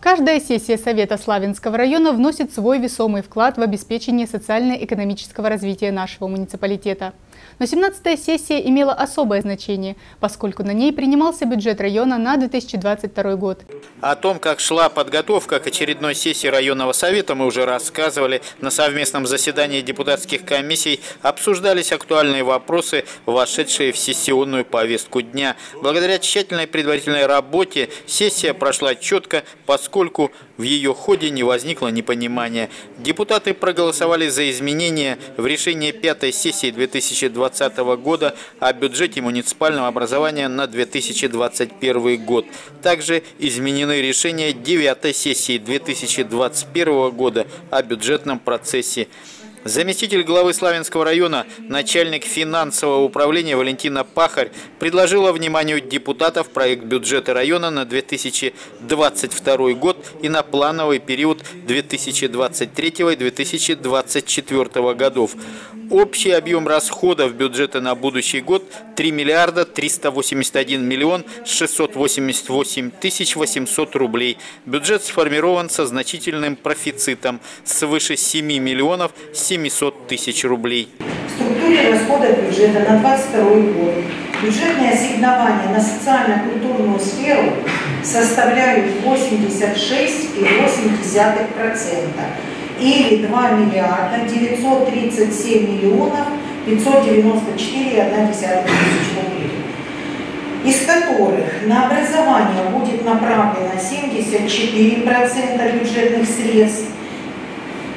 Каждая сессия Совета Славянского района вносит свой весомый вклад в обеспечение социально-экономического развития нашего муниципалитета. Но 17-я сессия имела особое значение, поскольку на ней принимался бюджет района на 2022 год. О том, как шла подготовка к очередной сессии районного совета, мы уже рассказывали. На совместном заседании депутатских комиссий обсуждались актуальные вопросы, вошедшие в сессионную повестку дня. Благодаря тщательной предварительной работе сессия прошла четко, поскольку в ее ходе не возникло непонимания. Депутаты проголосовали за изменения в решении пятой сессии 2020 года о бюджете муниципального образования на 2021 год. Также изменены решения 9 сессии 2021 года о бюджетном процессе. Заместитель главы Славянского района, начальник финансового управления Валентина Пахарь предложила вниманию депутатов проект бюджета района на 2022 год и на плановый период 2023-2024 годов. Общий объем расходов бюджета на будущий год 3 миллиарда 381 миллион 688 тысяч 800 рублей. Бюджет сформирован со значительным профицитом свыше 7 миллионов 700 тысяч рублей. В структуре расходов бюджета на 2022 год бюджетные ассигнования на социально-культурную сферу составляют 86,8% или 2 миллиарда 937 миллионов 594,1 тысяч рублей, из которых на образование будет направлено 74% бюджетных средств,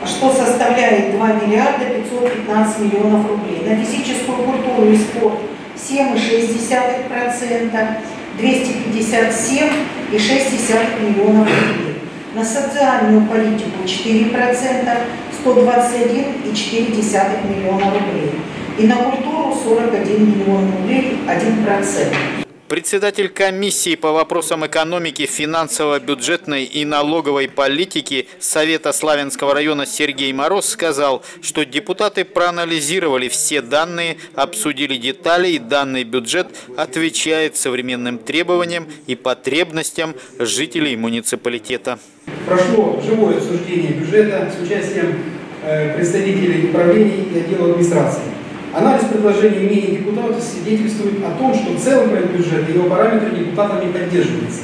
что составляет 2 миллиарда 515 миллионов рублей. На физическую культуру и спорт 7,6%, 257,6 миллионов рублей на социальную политику 4%, 121,4 миллиона рублей. И на культуру 41 миллион рублей, 1%. Председатель комиссии по вопросам экономики, финансово-бюджетной и налоговой политики Совета Славянского района Сергей Мороз сказал, что депутаты проанализировали все данные, обсудили детали и данный бюджет отвечает современным требованиям и потребностям жителей муниципалитета. Прошло живое обсуждение бюджета с участием э, представителей управлений и отдела администрации. Анализ предложений мнений депутатов свидетельствует о том, что целый проект бюджета и его параметры депутатами поддерживаются.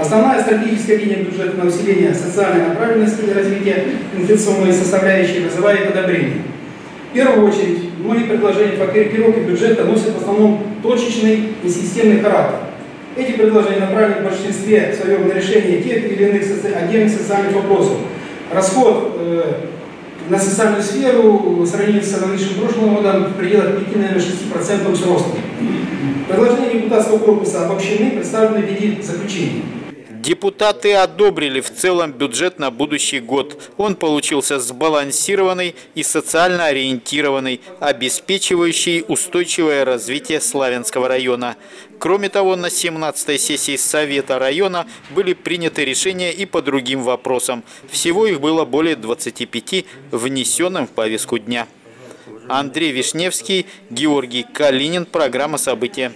Основная стратегическая линия бюджета на усиление социальной направленности и развития инфляционной составляющей вызывает одобрение. В первую очередь, многие предложения по корректировке бюджета носят в основном точечный и системный характер. Эти предложения направлены в большинстве своем на решение тех или иных соци... отдельных социальных вопросов. Расход э, на социальную сферу сравнении с аналогичным прошлым годом в пределах 5-6% роста. Предложения депутатского корпуса обобщены, представлены в виде заключений. Депутаты одобрили в целом бюджет на будущий год. Он получился сбалансированный и социально ориентированный, обеспечивающий устойчивое развитие Славянского района. Кроме того, на 17-й сессии Совета района были приняты решения и по другим вопросам. Всего их было более 25 внесенным в повестку дня. Андрей Вишневский, Георгий Калинин. Программа «События».